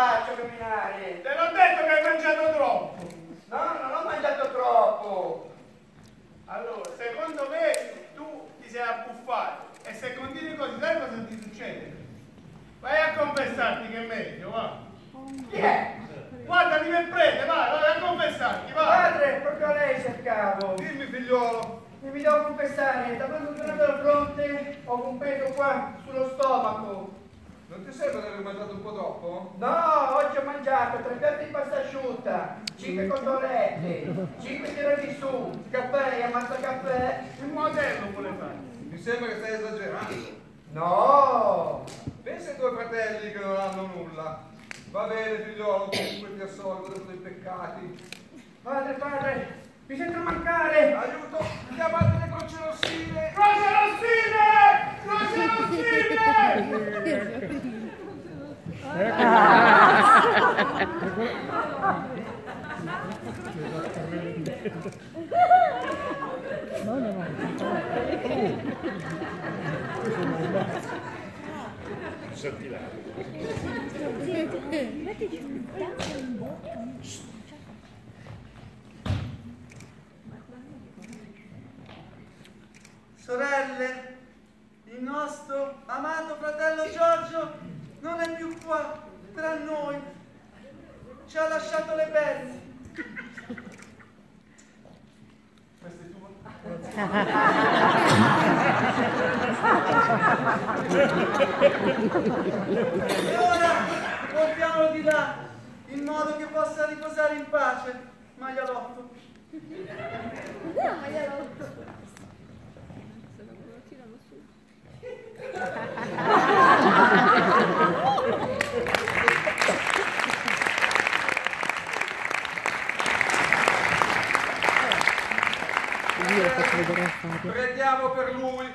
faccio camminare? Te l'ho detto che hai mangiato troppo. No, non ho mangiato troppo. Allora, secondo me tu ti sei abbuffato e se continui così sai cosa ti succede? Vai a confessarti che è meglio, va. Chi è? Guardati che prende, vai, vai a confessarti, vai. Padre, proprio lei cercavo. Dimmi figliolo. Mi devo confessare, da quando sono andato al fronte ho un peso qua sullo stomaco. Non ti sembra di aver mangiato un po' troppo? No, oggi ho mangiato tre piatti di pasta asciutta, cinque cotolette, cinque tiramisù, caffè e ammazza caffè. Il modello vuole fare. Mi sembra che stai esagerando. No! Pensa ai tuoi fratelli che non hanno nulla. Va bene figliolo, comunque ti assolvo dai tuoi peccati. Padre, padre, mi sento mancare! Aiuto, chiamate Sorelle, il nostro amato fratello Giorgio non è più qua tra noi. Ci ha lasciato le pezzi. Questo è tuo? E ora portiamolo di là, in modo che possa riposare in pace. Maialotto. Io lo faccio vedere a Fabio. Preghiamo per lui.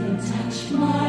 touch my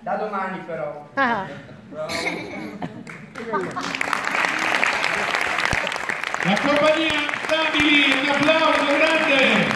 Da domani però. Ah, La compagnia stabili, un applauso grande!